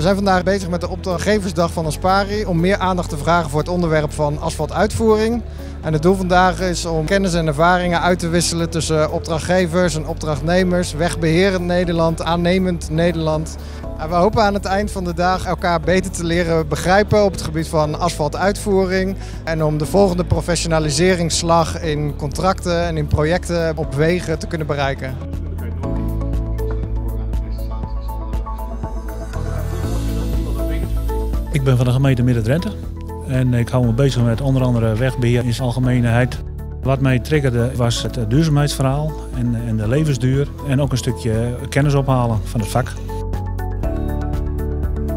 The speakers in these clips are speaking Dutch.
We zijn vandaag bezig met de opdrachtgeversdag van Aspari om meer aandacht te vragen voor het onderwerp van asfaltuitvoering. En het doel vandaag is om kennis en ervaringen uit te wisselen tussen opdrachtgevers en opdrachtnemers, wegbeherend Nederland, aannemend Nederland. En we hopen aan het eind van de dag elkaar beter te leren begrijpen op het gebied van asfaltuitvoering. En om de volgende professionaliseringsslag in contracten en in projecten op wegen te kunnen bereiken. Ik ben van de gemeente Midden-Drenthe en ik hou me bezig met onder andere wegbeheer in zijn algemeenheid. Wat mij triggerde was het duurzaamheidsverhaal en, en de levensduur en ook een stukje kennis ophalen van het vak.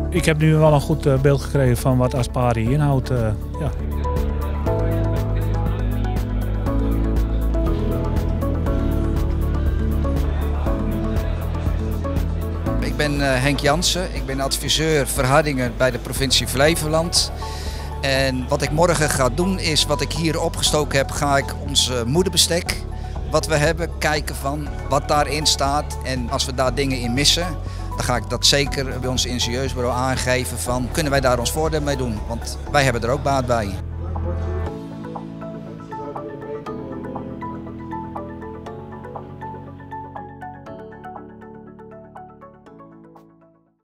Ik heb nu wel een goed eh, beeld gekregen van wat Aspari inhoudt. eh, Ja. Ik ben eh, Henk Jansen, ik ben adviseur verhardingen bij de provincie Flevoland. En wat ik morgen ga doen is, wat ik hier opgestoken heb, ga ik ons eh, moederbestek, wat we hebben, kijken van wat daarin staat. En als we daar dingen in missen, dan ga ik dat zeker bij ons ingenieursbureau aangeven van, kunnen wij daar ons voordeel mee doen? Want wij hebben er ook baat bij.